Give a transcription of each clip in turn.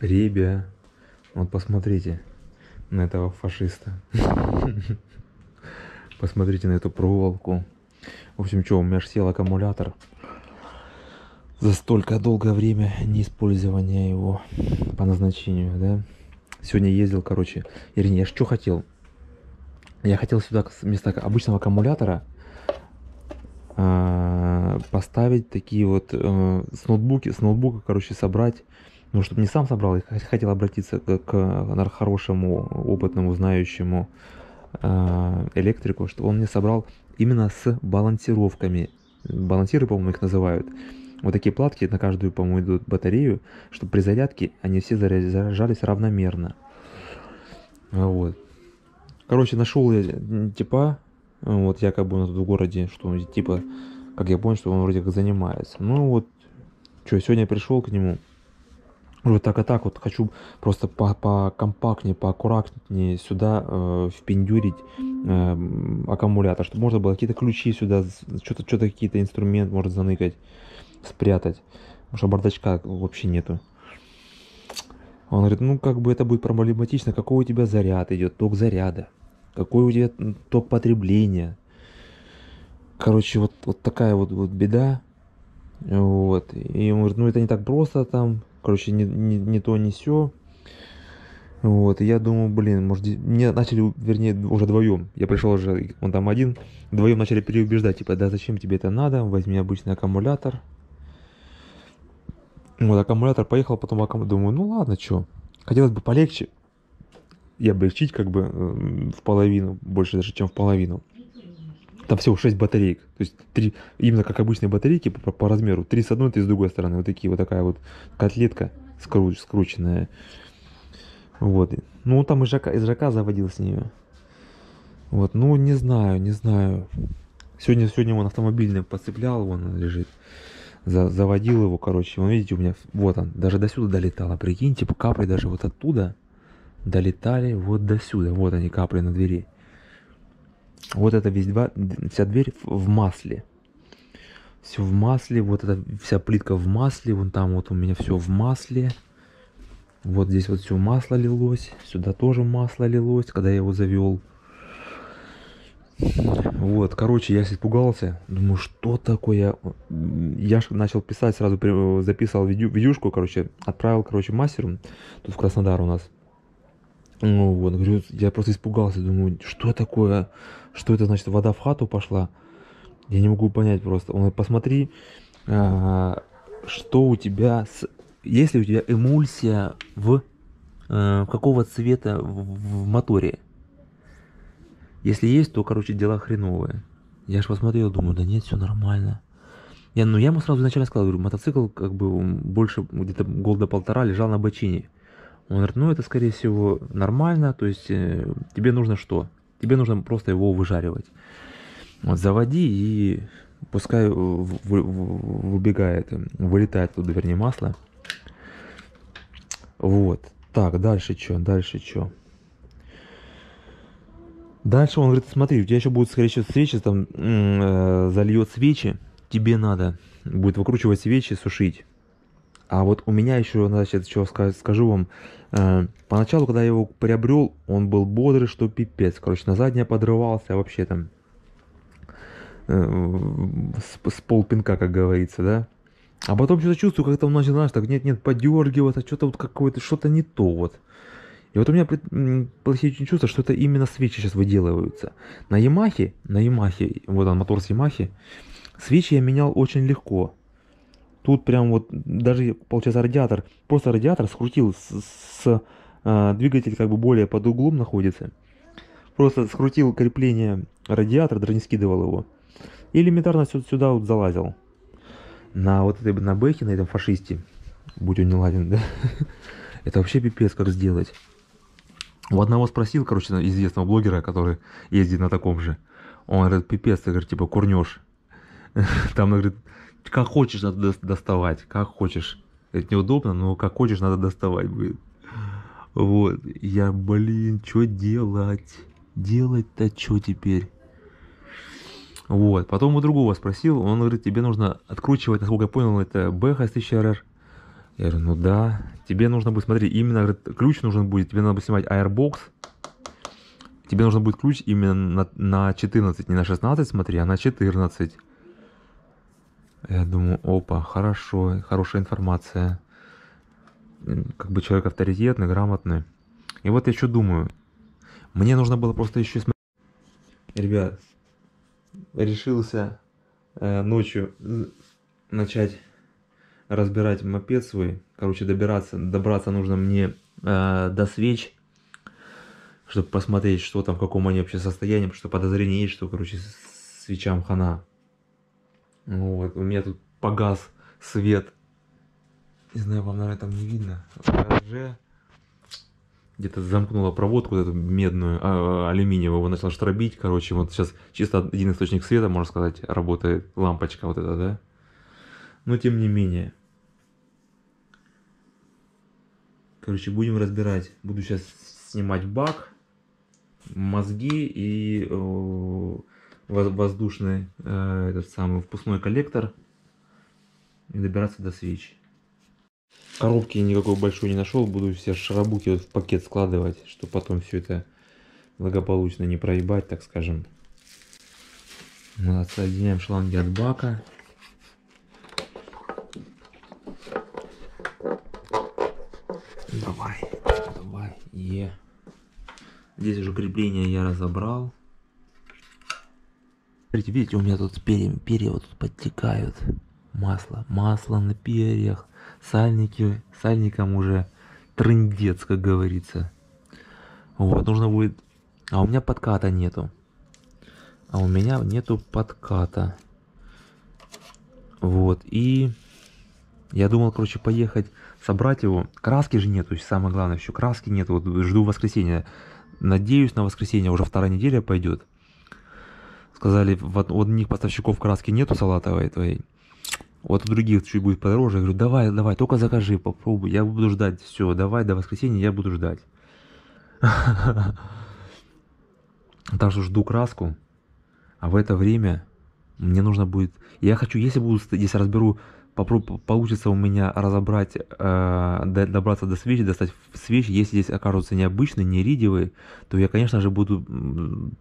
Ребя, вот посмотрите на этого фашиста. Посмотрите на эту проволоку. В общем, что, у меня же сел аккумулятор. За столько долгое время неиспользования его по назначению, да. Сегодня ездил, короче. Вернее, я что хотел? Я хотел сюда вместо обычного аккумулятора а, поставить такие вот э, с ноутбуки, с ноутбука, короче, собрать ну, чтобы не сам собрал, я хотел обратиться к, к хорошему, опытному, знающему э, электрику, чтобы он мне собрал именно с балансировками. Балансиры, по-моему, их называют. Вот такие платки на каждую, по-моему, идут батарею, чтобы при зарядке они все заряжались равномерно. Вот. Короче, нашел я типа, вот якобы у нас в городе, что типа, как я понял, что он вроде как занимается. Ну вот, что, сегодня я пришел к нему, вот так и так вот хочу просто по покомпактнее, поаккуратнее сюда э, впендюрить э, аккумулятор, чтобы можно было какие-то ключи сюда, что-то что какие-то инструмент может заныкать, спрятать, потому что бардачка вообще нету. Он говорит, ну как бы это будет проблематично, какой у тебя заряд идет, ток заряда, какой у тебя ток потребления. Короче, вот, вот такая вот, вот беда. Вот. И он говорит, ну это не так просто там, короче, не, не, не то, не все. Вот, и я думаю, блин, может, мне начали, вернее, уже вдвоем. Я пришел уже, он там один, вдвоем начали переубеждать, типа, да зачем тебе это надо, возьми обычный аккумулятор. Вот, аккумулятор поехал, потом аккумулятор, думаю, ну ладно, что, хотелось бы полегче и облегчить как бы э, в половину, больше даже, чем в половину. Там всего 6 батареек. То есть 3, именно как обычные батарейки по, по размеру. 3 с одной, 3 с другой стороны. Вот такие вот такая вот котлетка скруч, скрученная. Вот. Ну, там из ЖК, из ЖК заводил с нее. Вот, ну, не знаю, не знаю. Сегодня, сегодня он автомобильный подцеплял, он лежит. За, заводил его, короче. Вы видите, у меня, вот он, даже до сюда долетало. Прикиньте, капли даже вот оттуда долетали вот до сюда. Вот они, капли на двери. Вот эта весь два, вся дверь в масле. Все в масле, вот эта вся плитка в масле, вон там вот у меня все в масле. Вот здесь вот все масло лилось, сюда тоже масло лилось, когда я его завел. Вот, короче, я испугался, думаю, что такое. Я начал писать, сразу записал видео, видюшку, короче, отправил, короче, мастеру, тут в Краснодар у нас. Ну вот, говорю, я просто испугался, думаю, что такое, что это значит, вода в хату пошла? Я не могу понять просто. Он говорит, посмотри, а, что у тебя, с... есть ли у тебя эмульсия в а, какого цвета в, в моторе? Если есть, то, короче, дела хреновые. Я же посмотрел, думаю, да нет, все нормально. Я, ну, я ему сразу изначально сказал, говорю, мотоцикл как бы больше, где-то года полтора лежал на бочине. Он говорит, ну это скорее всего нормально, то есть э, тебе нужно что? Тебе нужно просто его выжаривать. Вот заводи и пускай выбегает, вылетает туда, вернее, масло. Вот. Так, дальше что? Дальше что? Дальше он говорит, смотри, у тебя еще будет, скорее всего, свечи, там э, зальет свечи, тебе надо будет выкручивать свечи, сушить. А вот у меня еще, значит, что скажу вам, э, поначалу, когда я его приобрел, он был бодрый, что пипец. Короче, на заднее подрывался вообще там э, с, с полпинка, как говорится, да. А потом что-то чувствую, как-то он начал, знаешь, так нет-нет, подергиваться, что-то вот какое-то, что-то не то вот. И вот у меня плохие чувство, что это именно свечи сейчас выделываются. На Ямахе, на Ямахе, вот он мотор с Ямахи, свечи я менял очень легко. Тут прям вот даже получается радиатор, просто радиатор скрутил с, с э, двигатель как бы более под углом находится. Просто скрутил крепление радиатора, даже не скидывал его. И элементарно сюда вот залазил. На вот этой на бэхе, на этом фашисте, будь он не ладен, да? Это вообще пипец, как сделать. У одного спросил, короче, известного блогера, который ездит на таком же. Он говорит, пипец, ты, говорит, типа, курнешь. Там, говорит, как хочешь надо доставать, как хочешь. Это неудобно, но как хочешь надо доставать будет. Вот, я, блин, что делать? Делать-то что теперь? Вот, потом у другого спросил, он говорит, тебе нужно откручивать, насколько я понял, это BH 1000RR. Я говорю, ну да. Тебе нужно будет, смотри, именно говорит, ключ нужен будет, тебе надо будет снимать Airbox. Тебе нужно будет ключ именно на, на 14, не на 16, смотри, а на 14. Я думаю, опа, хорошо, хорошая информация. Как бы человек авторитетный, грамотный. И вот я что думаю. Мне нужно было просто еще смотреть. Ребят, решился э, ночью начать разбирать мопед свой. Короче, добираться, добраться нужно мне э, до свеч, чтобы посмотреть, что там, в каком они вообще состоянии, потому что подозрение есть, что, короче, свечам хана. Вот, у меня тут погас свет. Не знаю, вам, наверное, там не видно. В где-то замкнула проводку вот эту медную, а, алюминиевую, его начал штробить, короче, вот сейчас чисто один источник света, можно сказать, работает лампочка вот эта, да? Но тем не менее. Короче, будем разбирать. Буду сейчас снимать бак, мозги и э, воздушный э, этот самый впускной коллектор и добираться до свечи. Коробки никакой большой не нашел, буду все шарабуки вот в пакет складывать, чтобы потом все это благополучно не проебать, так скажем. Мы отсоединяем шланги от бака. Давай, давай, е. Здесь уже крепление я разобрал. Смотрите, видите, у меня тут перья, перья вот тут подтекают. Масло, масло на перьях. Сальники, сальникам уже трындец, как говорится. Вот, нужно будет... А у меня подката нету. А у меня нету подката. Вот, и... Я думал, короче, поехать собрать его. Краски же нету, самое главное, еще краски нету. Вот жду воскресенья. Надеюсь, на воскресенье уже вторая неделя пойдет. Сказали, у одних поставщиков краски нету салатовой твоей. Вот у других чуть будет подороже. Я говорю, давай, давай, только закажи, попробуй. Я буду ждать. Все, давай, до воскресенья я буду ждать. Так что жду краску. А в это время мне нужно будет... Я хочу, если буду, если разберу получится у меня разобрать, э, добраться до свечи, достать свечи. Если здесь окажутся необычные, не иридиевые, то я, конечно же, буду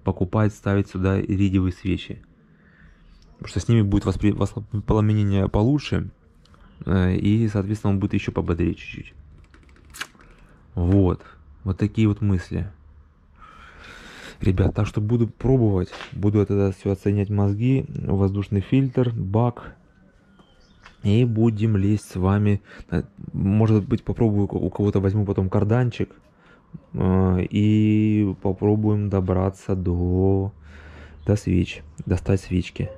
покупать, ставить сюда иридиевые свечи. Потому что с ними будет воспри... воспламенение получше, э, и, соответственно, он будет еще пободрее чуть-чуть. Вот. Вот такие вот мысли. Ребят, так что буду пробовать, буду это все оценять мозги, воздушный фильтр, бак, и будем лезть с вами. Может быть, попробую у кого-то возьму потом карданчик. Э, и попробуем добраться до, до свеч. Достать свечки.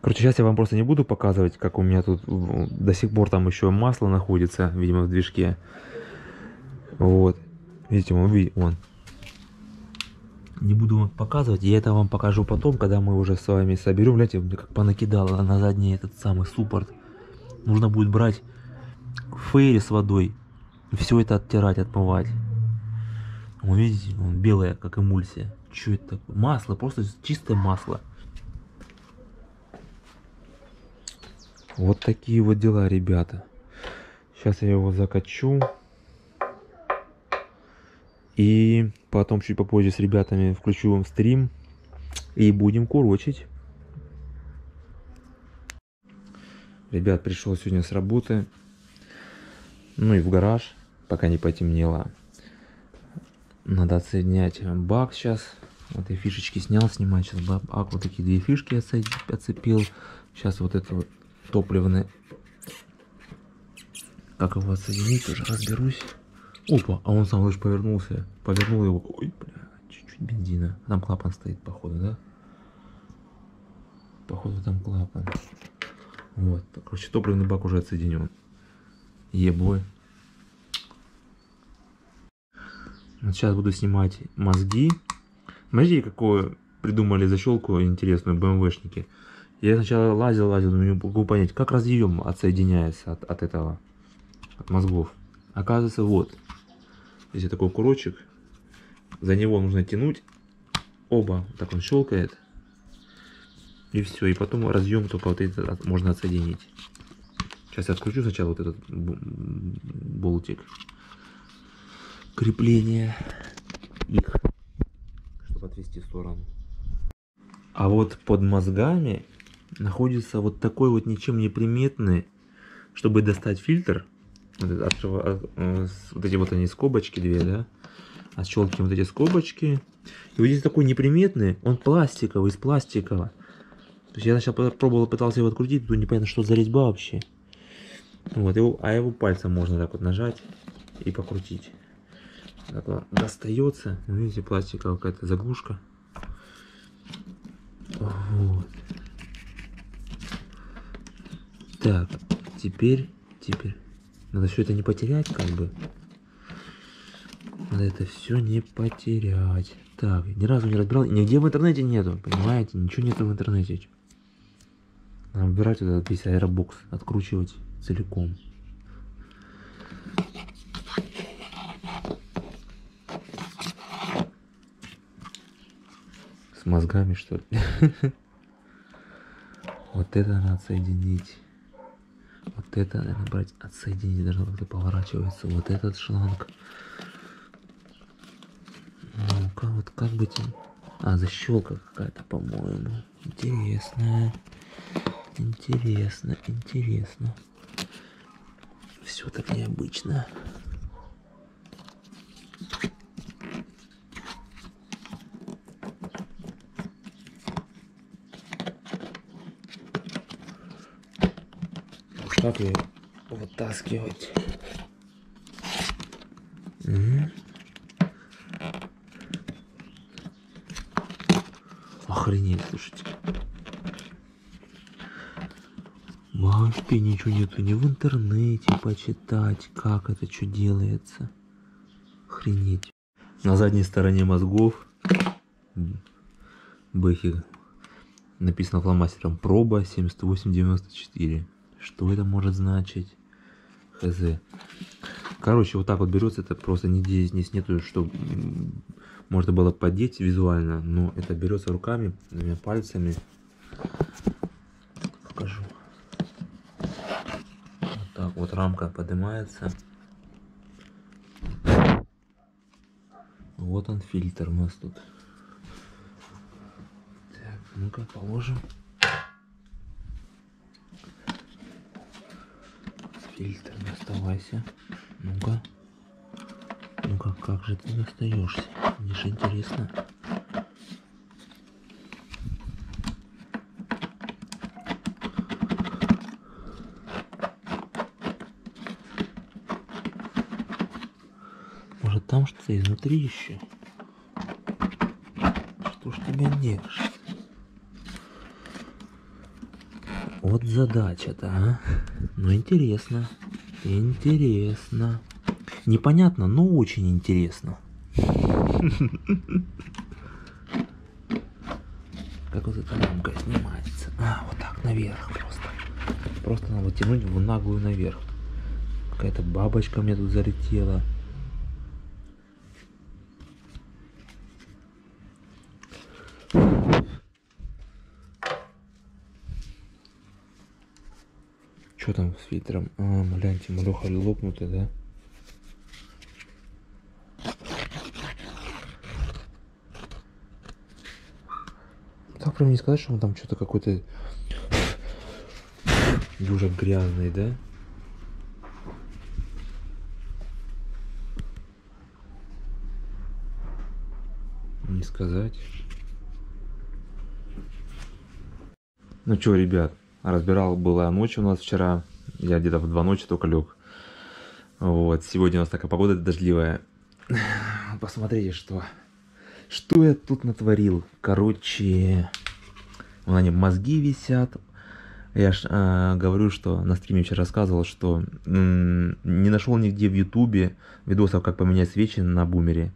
Короче, сейчас я вам просто не буду показывать, как у меня тут до сих пор там еще масло находится, видимо, в движке. Вот. Видите, он, вон, не буду вам показывать, я это вам покажу потом, когда мы уже с вами соберем. Гляньте, мне как понакидало на задний этот самый суппорт. Нужно будет брать фейри с водой, все это оттирать, отмывать. Вы видите, он белое, как эмульсия. Что это такое? Масло, просто чистое масло. Вот такие вот дела, ребята. Сейчас я его закачу. И потом чуть попозже с ребятами включу вам стрим. И будем курочить. Ребят, пришел сегодня с работы. Ну и в гараж, пока не потемнело. Надо отсоединять бак сейчас. Вот я фишечки снял, снимать сейчас бак. Вот такие две фишки отцепил. Сейчас вот это вот топливный. Как его отсоединить, уже разберусь. Опа, а он сам лишь повернулся. Повернул его. Ой, бля, чуть-чуть бензина. Там клапан стоит, походу, да? Походу там клапан. Вот, короче, топливный бак уже отсоединен. Ебой. Вот сейчас буду снимать мозги. Смотрите, какую придумали защелку интересную БМВшники. Я сначала лазил, лазил, но не могу понять, как разъем отсоединяется от, от этого, от мозгов. Оказывается, вот. Здесь такой курочек. За него нужно тянуть. Оба. Так он щелкает. И все. И потом разъем только вот этот можно отсоединить. Сейчас я откручу сначала вот этот болтик. Крепление их, чтобы отвести в сторону. А вот под мозгами находится вот такой вот ничем не приметный, чтобы достать фильтр, вот, э, вот эти вот они скобочки две, да, отщелкиваем вот эти скобочки. И вот здесь такой неприметный, он пластиковый, из пластикового. То есть я сначала пробовал, пытался его открутить, тут непонятно, что за резьба вообще. Вот, его, а его пальцем можно так вот нажать и покрутить. Так вот, достается, видите, пластиковая какая-то заглушка. Вот. Так, теперь, теперь, надо все это не потерять, как бы. Надо это все не потерять. Так, ни разу не разбирал. Нигде в интернете нету, понимаете? Ничего нету в интернете. Надо убирать вот этот весь аэробокс, откручивать целиком. С мозгами, что ли? Вот это надо отсоединить. Вот это, наверное, брать, отсоединить, должно как-то поворачивается. Вот этот шланг. Ну-ка, вот как быть... А, защелка какая-то, по-моему. Интересная. Интересно, интересно. Все так необычно. Как ее вытаскивать? Угу. Охренеть, слушайте. Вообще ничего нету ни в интернете почитать, как это что делается. Охренеть. На задней стороне мозгов Бэхи написано фломастером проба 7894. Что это может значить? Хз. Короче, вот так вот берется, это просто нигде здесь нету, что можно было подеть визуально, но это берется руками, двумя пальцами. Покажу. Вот так вот рамка поднимается. Вот он фильтр у нас тут. Так, ну-ка положим. Фильтр, не оставайся. Ну-ка. Ну-ка, как же ты достаешься? Мне же интересно. Может там что-то изнутри еще? Что ж тебя держит? Вот задача-то, а? Ну интересно. Интересно. Непонятно, но очень интересно. Как вот эта рамка снимается. А, вот так наверх просто. Просто надо тянуть в наглую наверх. Какая-то бабочка мне тут залетела. Что там с фильтром? А, гляньте, малеха лопнутый, да? Так прям не сказать, что он там что-то какой-то уже грязный, да? Не сказать. Ну что, ребят, разбирал была ночь у нас вчера. Я где-то в два ночи только лег. Вот, сегодня у нас такая погода дождливая. Посмотрите, что что я тут натворил? Короче, вон они мозги висят. Я ж э, говорю, что на стриме вчера рассказывал, что не нашел нигде в ютубе видосов, как поменять свечи на бумере.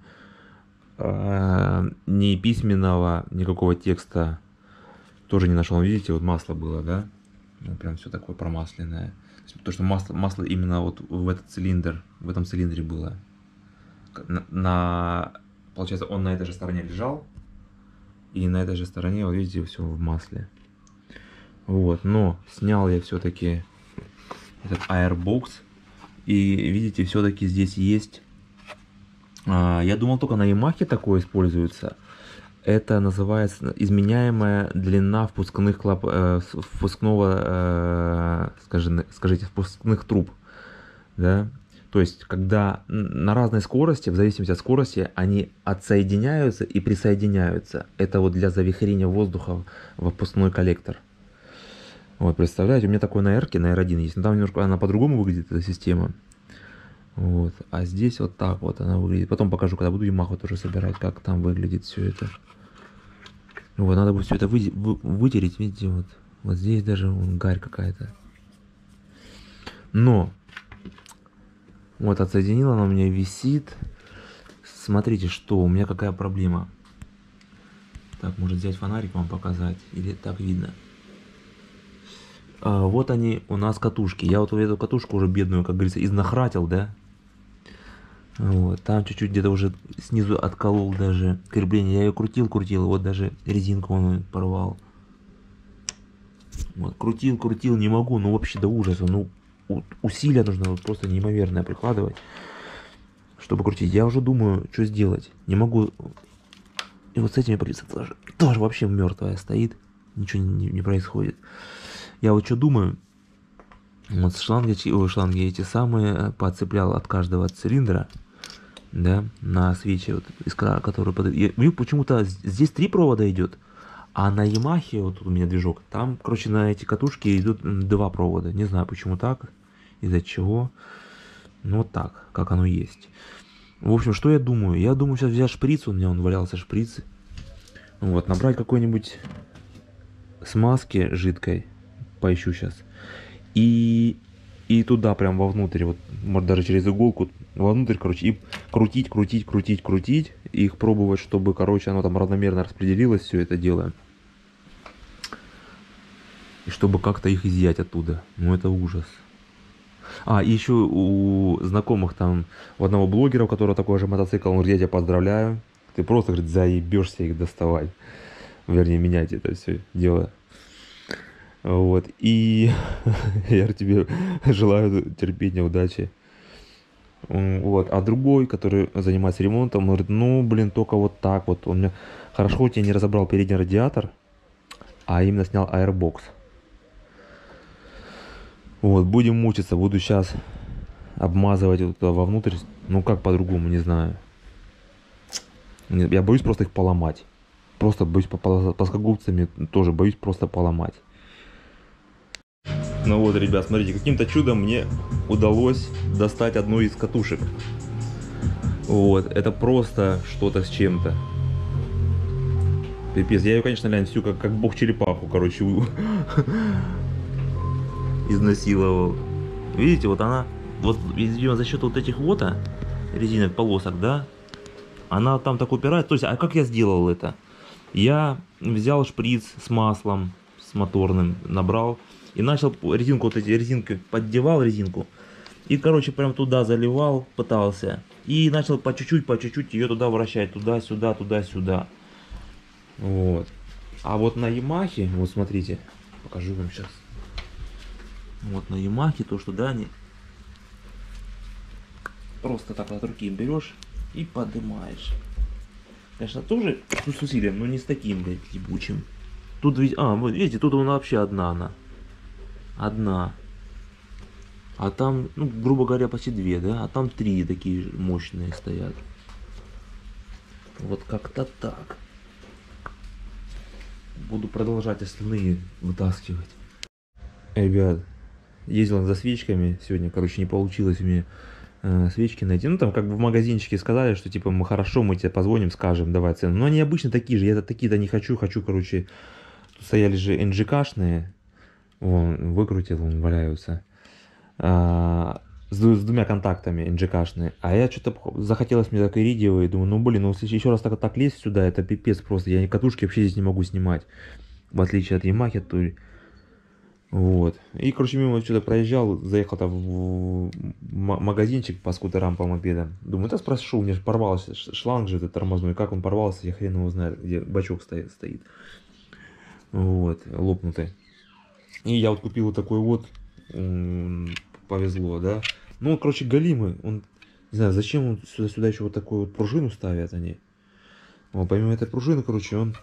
Э, ни письменного, никакого текста тоже не нашел. Видите, вот масло было, да? Ну, прям все такое промасленное. То, что масло, масло именно вот в этот цилиндр, в этом цилиндре было. На, на Получается, он на этой же стороне лежал. И на этой же стороне, вот видите, все в масле. Вот, но снял я все-таки этот Airbox. И видите, все-таки здесь есть... А, я думал, только на Yamaha такое используется. Это называется изменяемая длина впускных клап... Э, впускного, э, скажи, скажите, впускных труб. Да? То есть, когда на разной скорости, в зависимости от скорости, они отсоединяются и присоединяются. Это вот для завихрения воздуха в впускной коллектор. Вот, представляете, у меня такой на R, на R1 есть, но там немножко она по-другому выглядит, эта система. Вот, а здесь вот так вот она выглядит. Потом покажу, когда буду Yamaha тоже собирать, как там выглядит все это. Вот, надо будет все это вы, вы, вытереть, видите, вот. Вот здесь даже вон, гарь какая-то. Но, вот отсоединила она у меня висит. Смотрите, что, у меня какая проблема. Так, может взять фонарик вам показать, или так видно. А, вот они у нас катушки. Я вот эту катушку уже бедную, как говорится, изнахратил, да? Вот, там чуть-чуть где-то уже снизу отколол даже крепление. Я ее крутил, крутил, вот даже резинку он порвал. Вот, крутил, крутил, не могу, ну вообще до ужаса. Ну, усилия нужно вот просто неимоверное прикладывать, чтобы крутить. Я уже думаю, что сделать. Не могу. И вот с этими придется тоже, тоже вообще мертвая стоит. Ничего не, не происходит. Я вот что думаю. Вот шланги, шланги эти самые э, подцеплял от каждого цилиндра да, на свечи, вот, из которые подают. И почему-то здесь три провода идет, а на Ямахе, вот тут у меня движок, там, короче, на эти катушки идут два провода. Не знаю, почему так, из-за чего. Ну, вот так, как оно есть. В общем, что я думаю? Я думаю сейчас взять шприц, у меня он валялся шприц. Вот, набрать какой-нибудь смазки жидкой, поищу сейчас. И и туда прям вовнутрь, вот, может даже через иголку, вовнутрь, короче, и крутить, крутить, крутить, крутить, их пробовать, чтобы, короче, оно там равномерно распределилось, все это дело. И чтобы как-то их изъять оттуда. Ну, это ужас. А, и еще у знакомых там, у одного блогера, у которого такой же мотоцикл, он говорит, я тебя поздравляю, ты просто, говорит, заебешься их доставать. Вернее, менять это все дело. Вот. И я тебе желаю терпения, удачи. Вот. А другой, который занимается ремонтом, говорит, ну, блин, только вот так вот. Он мне хорошо тебя не разобрал передний радиатор, а именно снял аэрбокс. Вот, будем мучиться, буду сейчас обмазывать вот вовнутрь. Ну, как по-другому, не знаю. Я боюсь просто их поломать. Просто боюсь плоскогубцами, тоже боюсь просто поломать. Ну вот, ребят, смотрите, каким-то чудом мне удалось достать одну из катушек. Вот, это просто что-то с чем-то. Пипец, я ее, конечно, глянь, всю как, как бог черепаху, короче, изнасиловал. Видите, вот она, вот, видимо, за счет вот этих вот а, резиновых полосок, да, она там так упирает. То есть, а как я сделал это? Я взял шприц с маслом, с моторным, набрал и начал резинку, вот эти резинки, поддевал резинку. И, короче, прям туда заливал, пытался. И начал по чуть-чуть, по чуть-чуть ее туда вращать. Туда-сюда, туда-сюда. Вот. А вот на Ямахе, вот смотрите, покажу вам сейчас. Вот на Ямахе то, что да, не просто так от руки берешь и поднимаешь. Конечно, тоже с усилием, но не с таким, блядь, ебучим. Тут, а, вот видите, тут она вообще одна она одна. А там, ну, грубо говоря, почти две, да? А там три такие мощные стоят. Вот как-то так. Буду продолжать остальные вытаскивать. Ребят, ездил за свечками сегодня, короче, не получилось у меня э, свечки найти. Ну, там как бы в магазинчике сказали, что типа мы хорошо, мы тебе позвоним, скажем, давай цену. Но они обычно такие же, я такие-то не хочу, хочу, короче, тут стояли же НЖКшные, Вон, выкрутил, он валяются. А, с, с двумя контактами NGK-шные. А я что-то захотелось мне так иридиевые. Думаю, ну блин, ну если еще раз так, так лезть сюда, это пипец просто. Я катушки вообще здесь не могу снимать. В отличие от Yamaha, то вот. И, короче, мимо что-то проезжал, заехал там в магазинчик по скутерам, по мопедам. Думаю, это спрошу, у меня же порвался шланг же этот тормозной. Как он порвался, я хрен его знает, где бачок стоит. стоит. Вот, лопнутый. И я вот купил вот такой вот повезло, да. Ну, короче, галимый. Он, не знаю, зачем он сюда, сюда еще вот такую вот пружину ставят они. Вот, помимо этой пружины, короче, он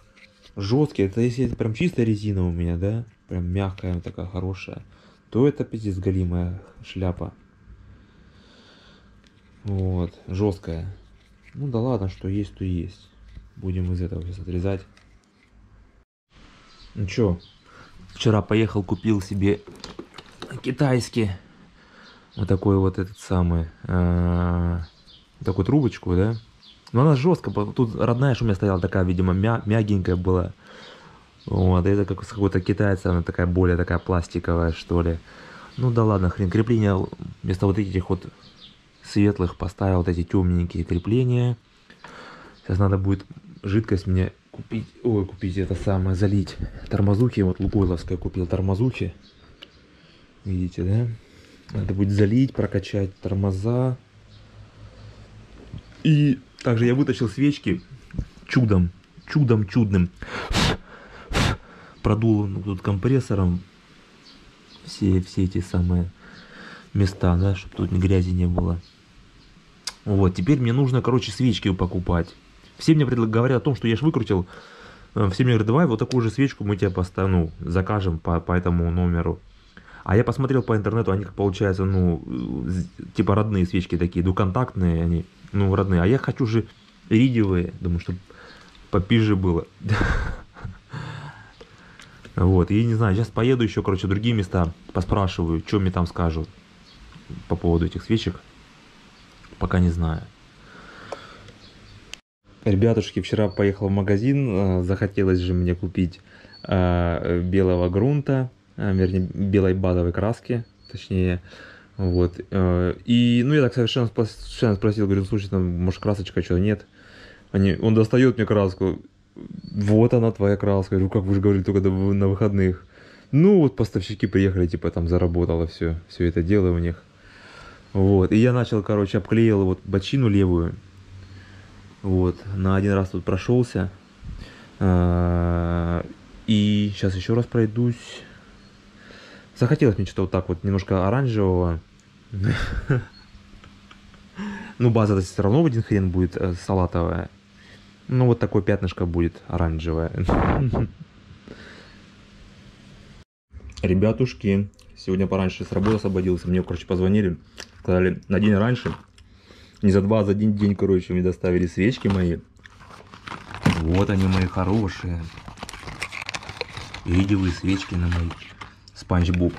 жесткий. Это если это прям чистая резина у меня, да, прям мягкая, такая хорошая, то это пиздец галимая шляпа. Вот, жесткая. Ну да ладно, что есть, то есть. Будем из этого сейчас отрезать. Ну чё, вчера поехал, купил себе китайский вот такой вот этот самый, э, такую трубочку, да. Но она жестко, тут родная что у меня стояла такая, видимо, мя мягенькая была. Вот, это как с какой-то китайца, она такая более такая пластиковая, что ли. Ну да ладно, хрен, крепления вместо вот этих вот светлых поставил вот эти темненькие крепления. Сейчас надо будет жидкость мне купить, ой, купить это самое, залить. Тормозухи, вот Лукойловская купил тормозухи. Видите, да? Надо будет залить, прокачать тормоза. И также я вытащил свечки чудом, чудом чудным. Продул тут компрессором все, все эти самые места, да, чтобы тут грязи не было. Вот, теперь мне нужно, короче, свечки покупать. Все мне говорят о том, что я ж выкрутил. Э, все мне говорят, давай вот такую же свечку мы тебе поставим, ну, закажем по, по этому номеру. А я посмотрел по интернету, они, как получается, ну, типа родные свечки такие, двухконтактные они, ну, родные. А я хочу же иридиевые, думаю, чтобы попиже было. Вот, и не знаю, сейчас поеду еще, короче, другие места, поспрашиваю, что мне там скажут по поводу этих свечек. Пока не знаю. Ребятушки, вчера поехал в магазин, э, захотелось же мне купить э, белого грунта, э, вернее, белой базовой краски, точнее, вот. И, ну, я так совершенно, совершенно спросил, говорю, слушай, там, может, красочка, что, нет? Они, он достает мне краску, вот она твоя краска, говорю, как вы же говорили, только на выходных. Ну, вот поставщики приехали, типа, там заработало все, все это дело у них. Вот, и я начал, короче, обклеил вот бочину левую, вот, на один раз тут прошелся. А, и сейчас еще раз пройдусь. Захотелось мне что-то вот так вот, немножко оранжевого. Ну, база все равно в один хрен будет э, салатовая. Ну, вот такое пятнышко будет оранжевое. Ребятушки, сегодня пораньше с работы освободился. Мне, короче, позвонили. Сказали, на день раньше не за два, а за один день, короче, мне доставили свечки мои. Вот они мои хорошие. Иридиевые свечки на мой спанч боб.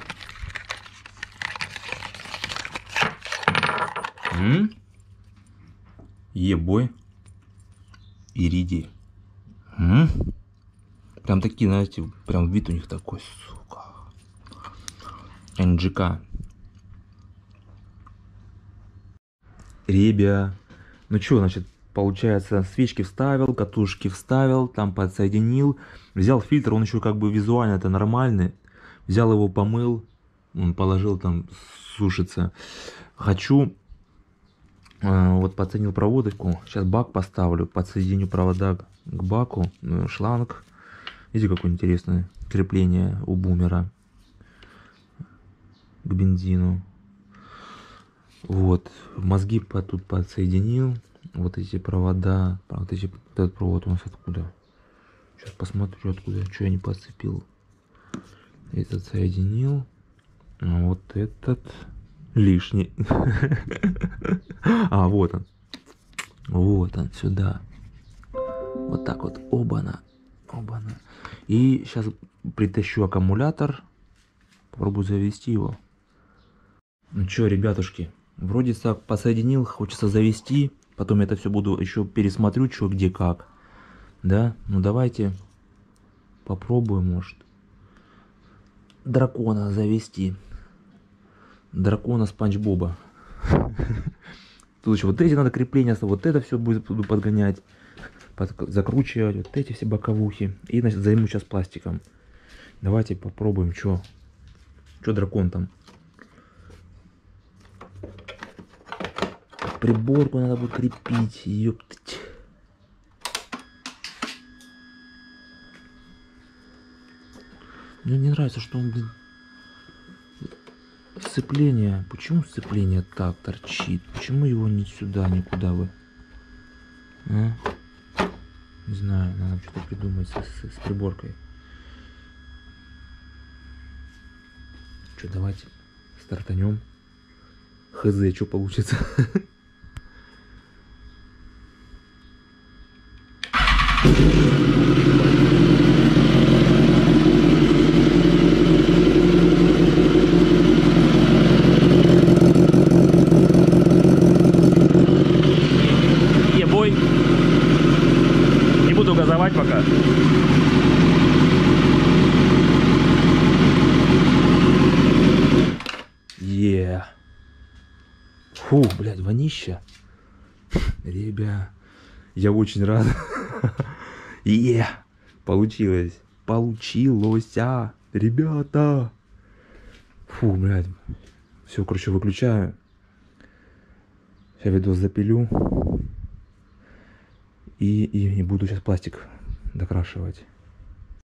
Ебой. Иридии. М? Прям такие, знаете, прям вид у них такой, сука. НЖК. Ребя. Ну что, значит, получается, свечки вставил, катушки вставил, там подсоединил. Взял фильтр, он еще как бы визуально это нормальный. Взял его, помыл, он положил там сушиться. Хочу, э, вот подсоединил проводочку, сейчас бак поставлю, подсоединю провода к баку, ну, шланг. Видите, какое интересное крепление у бумера к бензину. Вот, мозги по, тут подсоединил. Вот эти провода. Вот эти, этот провод у нас откуда? Сейчас посмотрю откуда. Что я не подцепил. Этот соединил. А вот этот лишний. А, вот он. Вот он, сюда. Вот так вот. Оба-на. Оба-на. И сейчас притащу аккумулятор. Попробую завести его. Ну что, ребятушки, Вроде так посоединил, хочется завести. Потом это все буду еще пересмотрю, что где как. Да, ну давайте попробуем, может. Дракона завести. Дракона Спанч Боба. Тут еще вот эти надо крепления, вот это все буду подгонять, под, закручивать, вот эти все боковухи. И значит займу сейчас пластиком. Давайте попробуем, что, что дракон там. Приборку надо будет крепить, ёптать. Мне не нравится, что он, блин, сцепление, почему сцепление так торчит? Почему его не сюда, никуда вы? А? Не знаю, надо что-то придумать с, с, с приборкой. Что, давайте стартанем. Хз, что получится. Ебой. Не буду газовать пока. Е. Фу, блядь, вонища. Ребя, я очень рад. Е. Получилось. Получилось. а, Ребята. Фу, блядь. Все, короче, выключаю. Сейчас видос запилю. И, и, и буду сейчас пластик докрашивать.